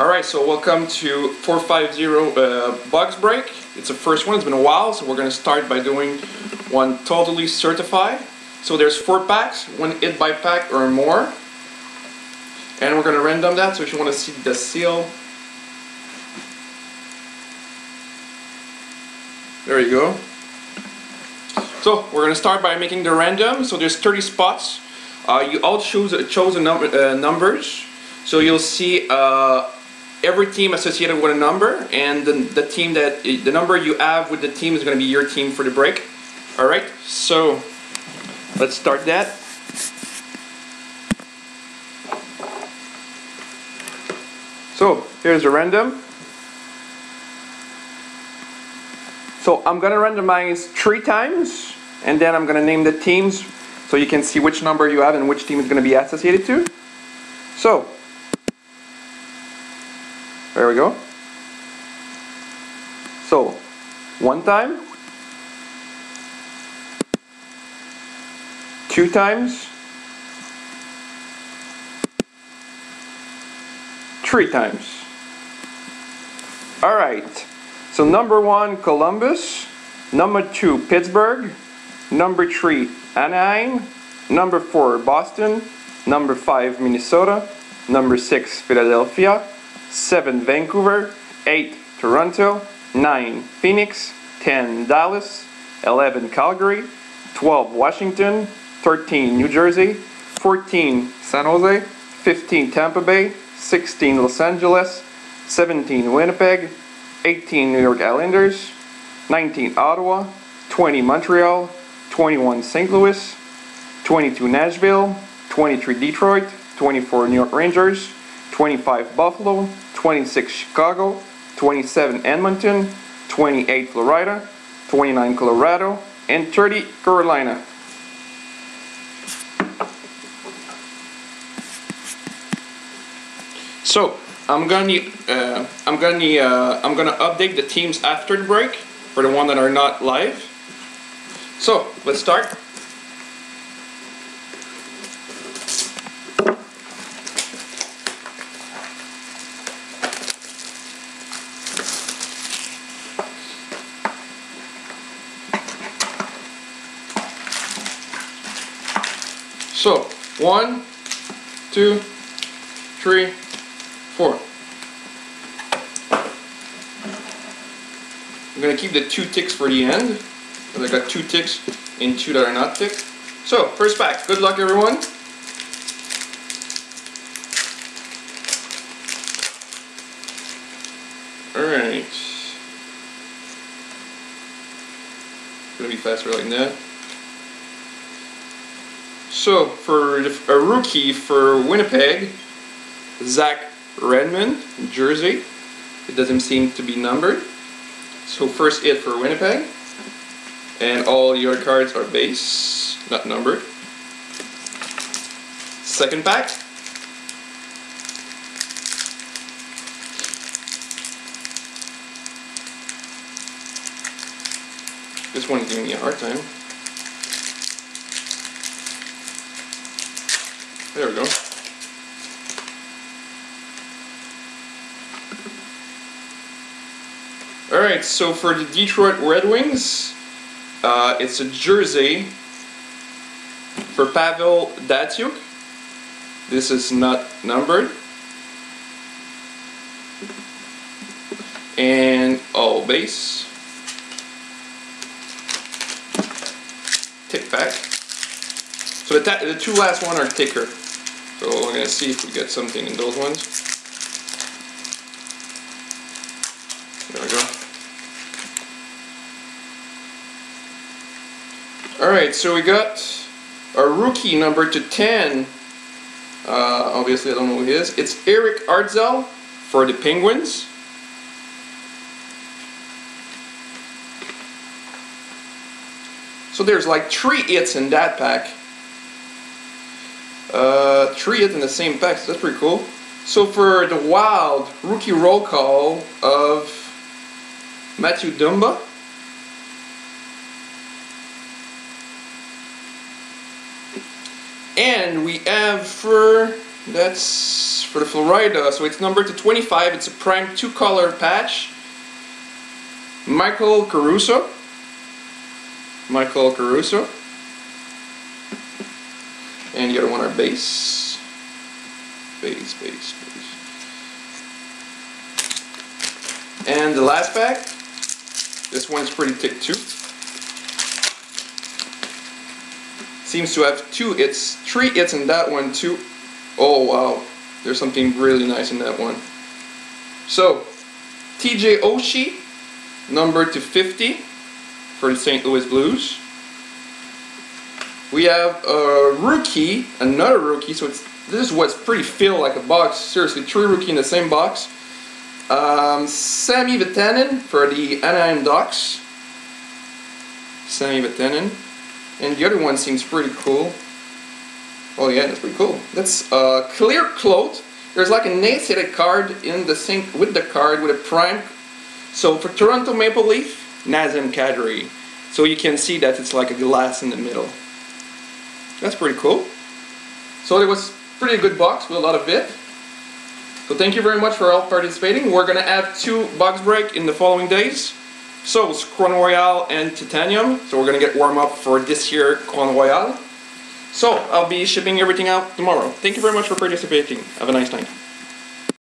Alright, so welcome to 450 uh, Box Break. It's the first one, it's been a while, so we're going to start by doing one totally certified. So there's four packs, one hit by pack or more. And we're going to random that, so if you want to see the seal. There you go. So we're going to start by making the random. So there's 30 spots. Uh, you all choose, a number, uh, numbers. So you'll see uh, every team associated with a number and the, the team that the number you have with the team is going to be your team for the break. All right so let's start that. So here's a random. So I'm gonna randomize three times and then I'm gonna name the teams so you can see which number you have and which team is gonna be associated to. So there we go. So, one time, two times, three times. All right. So number one, Columbus. Number two, Pittsburgh. Number three, Anaheim. Number four, Boston. Number five, Minnesota. Number six, Philadelphia. 7 Vancouver, 8 Toronto, 9 Phoenix, 10 Dallas, 11 Calgary, 12 Washington, 13 New Jersey, 14 San Jose, 15 Tampa Bay, 16 Los Angeles, 17 Winnipeg, 18 New York Islanders, 19 Ottawa, 20 Montreal, 21 St. Louis, 22 Nashville, 23 Detroit, 24 New York Rangers, 25 Buffalo, 26 Chicago, 27 Edmonton, 28 Florida, 29 Colorado, and 30 Carolina. So I'm gonna uh, I'm gonna uh, I'm gonna update the teams after the break for the one that are not live. So let's start. So, one, two, three, four. I'm to keep the two ticks for the end. Because I got two ticks and two that are not ticked. So, first pack. Good luck, everyone. Alright. Gonna be faster like that. So for a rookie for Winnipeg, Zach Redmond, jersey. It doesn't seem to be numbered. So first hit for Winnipeg. And all your cards are base, not numbered. Second pack. This one's giving me a hard time. There we go. Alright, so for the Detroit Red Wings, uh, it's a jersey for Pavel Datsyuk. This is not numbered. And all base. Tick back. So the, the two last one are thicker. So we're going to see if we get something in those ones. There we go. Alright, so we got our rookie number to 10. Uh, obviously, I don't know who he is. It's Eric Hartzell for the Penguins. So there's like three hits in that pack. Uh, three hits in the same pack, so that's pretty cool. So for the Wild, rookie roll call of Matthew Dumba. And we have for That's for the Florida. So it's numbered to 25. It's a prime two color patch. Michael Caruso. Michael Caruso. And the other one are base. Base, base, base. And the last pack. This one's pretty thick too. Seems to have two its, three its in that one too. Oh wow, there's something really nice in that one. So, TJ Oshie, number to 50 for the St. Louis Blues. We have a rookie, another rookie, so it's this is what's pretty filled like a box. Seriously, three rookie in the same box. Um, Sami Vatanen for the Anaheim Ducks. Sami Vatanen. And the other one seems pretty cool. Oh yeah, that's pretty cool. That's a clear cloth. There's like a nace card in the sync with the card with a prime. So for Toronto Maple Leaf, Nazem Kadri. So you can see that it's like a glass in the middle. That's pretty cool. So it was pretty good box with a lot of bit. So thank you very much for all participating. We're gonna have two box break in the following days. So it's Crown Royale and Titanium. So we're gonna get warm up for this year Crown Royale. So I'll be shipping everything out tomorrow. Thank you very much for participating. Have a nice night.